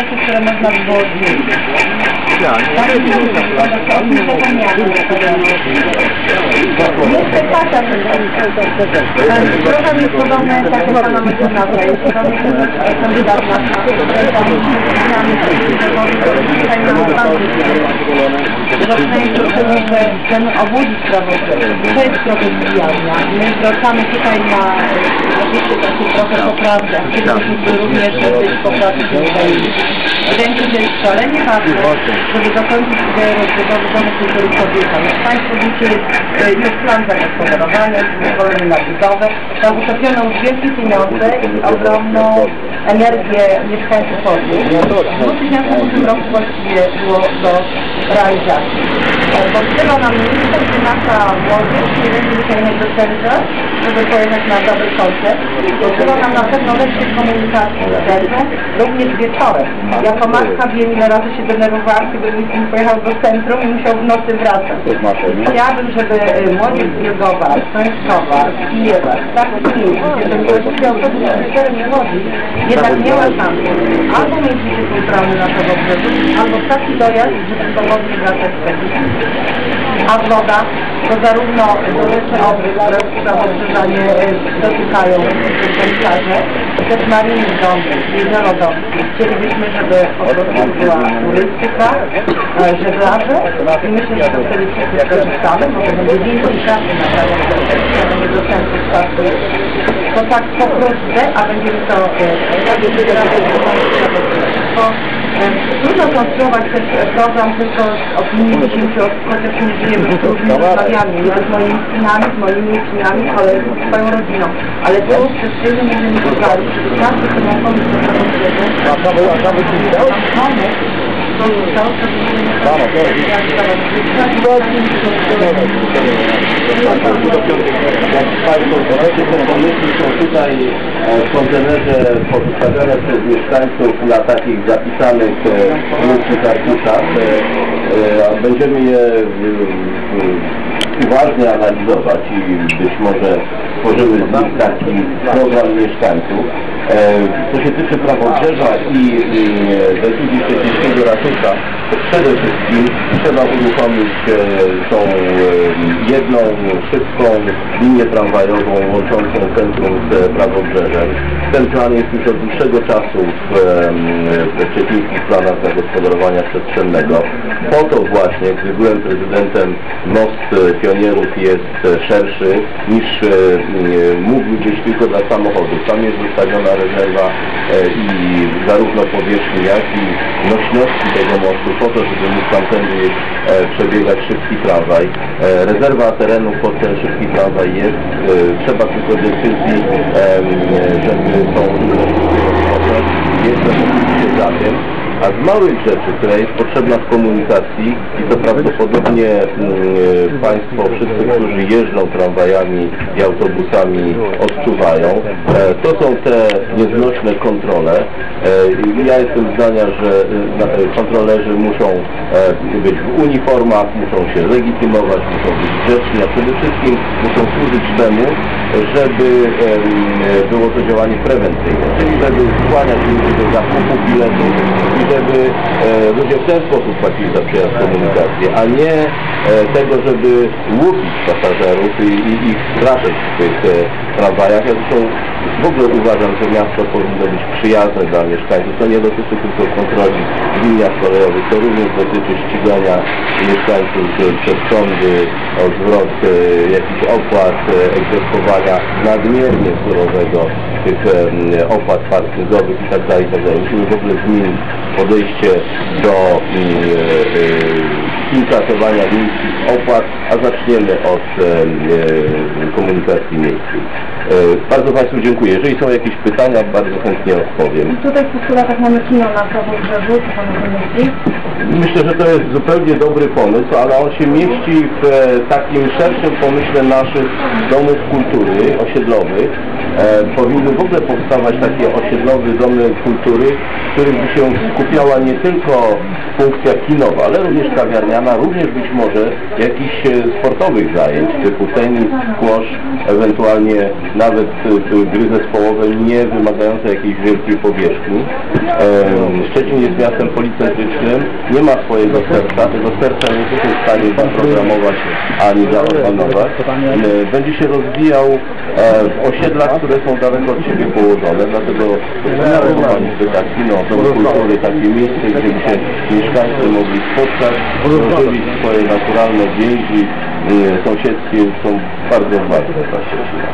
rzeczy, które można by było zmienić. Tak. Jeszcze rzecz. Trochę mi podobne tak jak pana mecenasa. Jest to kandydat na że chcemy obudzić prawozdawcę. To jest trochę zbijania. My zwracamy tutaj na oczywiście takie trochę poprawkę. Chcielibyśmy również być poprawki tutaj. Wydaje mi się, że jest szalenie ważne, żeby dokończyć ideę rozbudowy domu kultury kobieta. Jak Państwo wiecie, jest, jest plan zagospodarowania, pozwolenie na budowę. Tam utopiono już wielkie pieniądze i ogromną energię mieszkańców Polski. W 2008 roku właściwie było do realizacji. Podsyła nam minister, że nasza młodzież nie będzie wyciągnąć do centra, żeby pojechać na dobry koncert. Podsyła nam na pewno lepszej komunikacji z centrum, również wieczorem. Jako matka wiem ile razy się denerwowałam, kiedy nie pojechał do centrum i musiał w nocy wracać. Chciałabym, żeby y, młodzież Państwowa, z Kijewa, gdzie ten właściwie autobus na terenie Łodzi, jednak miała szansę albo mieć się kulturalny na tego brzegu, albo taki dojazd, żeby pomogli wracać. A woda to zarówno rzeczy obry, które sprawozdania dotykają komisarze, też Mariny Dąby, Jezioro Dąbskie. Chcielibyśmy, żeby po prostu była turystyka, e, żeglarze i myślę, że to wtedy wszyscy skorzystamy, bo to będzie więcej czasu na będzie dostępny czasu. To tak pokrótce, a będziemy to e, Trudno konstruować też program tylko z opinii 10 osób, chociaż nie żyjemy z różnymi sprawiami. Ja z moimi synami, z moimi ale z swoją rodziną. Ale poprawić, żeby każdy, kto ma pomysł na to A prawo, a prawo ci widał? pomysł, to to Mamo, Jak Państwo zobaczycie, te pomysły są tutaj e, w kontenerze pozostawione przez mieszkańców na takich zapisanych e, ludzkich arkuszach. E, e, Będziemy je e, e, uważnie analizować i być może stworzymy z nich taki program mieszkańców. E, Co się tyczy prawobrzeża i e, decyzji Szczecińskiego Ratusza, to przede wszystkim trzeba uruchomić e, tą jedną szybką linię tramwajową łączącą centrum z prawobrzeżem. Ten plan jest już od dłuższego czasu w, w planach zagospodarowania przestrzennego. Po to właśnie, gdy byłem prezydentem, most pionierów jest szerszy niż mógł być tylko dla samochodów. Tam jest wystawiona rezerwa e, i zarówno powierzchni, jak i nośności tego mostu po to, żeby mógł tamtędy e, przebiegać szybki tramwaj. E, rezerwa terenu pod ten szybki tramwaj jest. Trzeba tylko decyzji, żeby tą ilość oczywiście za tym. A z małych rzeczy, która jest potrzebna w komunikacji i to prawdopodobnie mm, Państwo wszyscy, którzy jeżdżą tramwajami i autobusami odczuwają, e, to są te nieznośne kontrole. E, Ja jestem zdania, że e, e, kontrolerzy muszą e, być w uniformach, muszą się legitymować, muszą być grzeczni, a przede wszystkim muszą służyć temu, żeby e, było to działanie prewencyjne, czyli żeby skłaniać ludzi do zakupu biletów żeby e, ludzie w ten sposób płacili za przejazd komunikacji, a nie e, tego, żeby łupić pasażerów i, i ich straszyć w tych e, tramwajach. Ja zresztą w ogóle uważam, że miasto powinno być przyjazne dla mieszkańców. To nie dotyczy tylko kontroli w liniach kolejowych, to również dotyczy ścigania mieszkańców przez sądy o zwrot e, jakichś opłat, e, egzekwowania nadmiernie surowego tych e, opłat parkingowych i tak dalej, i tak. Musimy w ogóle zmienić podejście do e, e, inkasowania miejskich opłat, a zaczniemy od e, komunikacji miejskiej. E, bardzo Państwu dziękuję. Jeżeli są jakieś pytania, bardzo chętnie odpowiem. Tutaj w postulatach mamy kino na prawą brzegu, co Pan o tym myśli? Myślę, że to jest zupełnie dobry pomysł, ale on się mieści w e, takim szerszym pomyśle naszych domów kultury osiedlowych, powinny w ogóle powstawać takie osiedlowe domy kultury, w których by się skupiała nie tylko funkcja kinowa, ale również kawiarniana, również być może jakichś e, sportowych zajęć typu tenis, squash, ewentualnie nawet e, gry zespołowe nie wymagające jakiejś wielkiej powierzchni. E, Szczecin jest miastem policentrycznym, nie ma swojego serca, tego serca nie jesteśmy w stanie zaprogramować ani zaopanować. E, Będzie się rozwijał e, w osiedlach, które są daleko od siebie położone, dlatego tak kino, dom kultury, takie miejsce, gdzie by się mieszkańcy mogli spotkać, prowadzić swoje naturalne więzi e, sąsiedzkie, są bardzo ważne dla Szczecina.